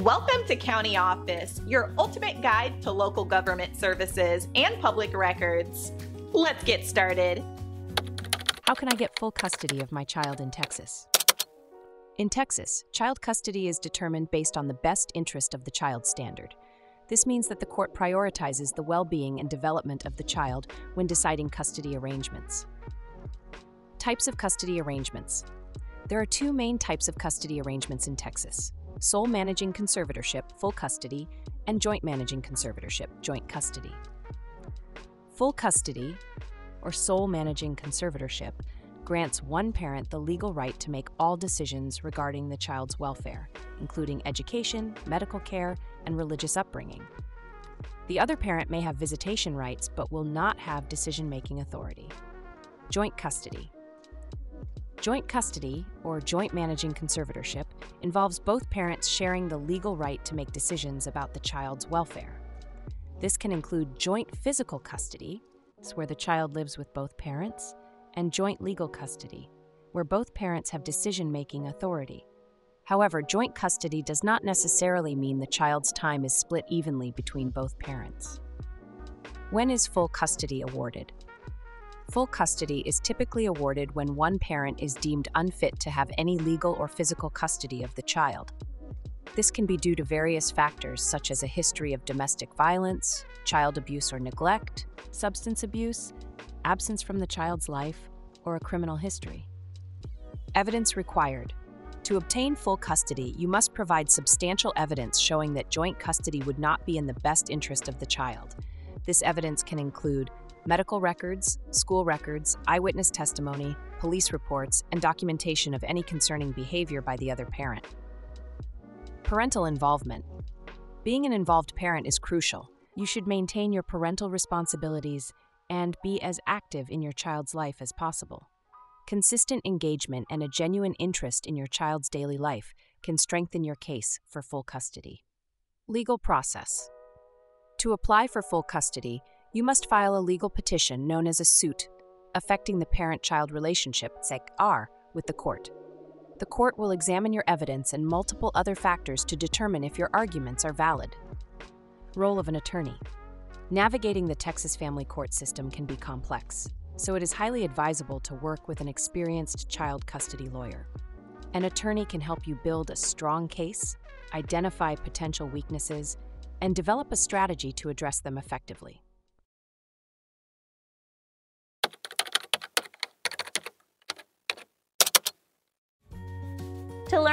Welcome to County Office, your ultimate guide to local government services and public records. Let's get started. How can I get full custody of my child in Texas? In Texas, child custody is determined based on the best interest of the child standard. This means that the court prioritizes the well being and development of the child when deciding custody arrangements. Types of custody arrangements There are two main types of custody arrangements in Texas sole managing conservatorship, full custody, and joint managing conservatorship, joint custody. Full custody, or sole managing conservatorship, grants one parent the legal right to make all decisions regarding the child's welfare, including education, medical care, and religious upbringing. The other parent may have visitation rights but will not have decision making authority. Joint custody. Joint custody, or joint managing conservatorship, involves both parents sharing the legal right to make decisions about the child's welfare. This can include joint physical custody, where the child lives with both parents, and joint legal custody, where both parents have decision making authority. However, joint custody does not necessarily mean the child's time is split evenly between both parents. When is full custody awarded? Full custody is typically awarded when one parent is deemed unfit to have any legal or physical custody of the child. This can be due to various factors such as a history of domestic violence, child abuse or neglect, substance abuse, absence from the child's life, or a criminal history. Evidence required. To obtain full custody, you must provide substantial evidence showing that joint custody would not be in the best interest of the child. This evidence can include medical records, school records, eyewitness testimony, police reports, and documentation of any concerning behavior by the other parent. Parental involvement. Being an involved parent is crucial. You should maintain your parental responsibilities and be as active in your child's life as possible. Consistent engagement and a genuine interest in your child's daily life can strengthen your case for full custody. Legal process. To apply for full custody, you must file a legal petition known as a suit affecting the parent child relationship, SAPCR, with the court. The court will examine your evidence and multiple other factors to determine if your arguments are valid. Role of an attorney. Navigating the Texas family court system can be complex, so it is highly advisable to work with an experienced child custody lawyer. An attorney can help you build a strong case, identify potential weaknesses, and develop a strategy to address them effectively.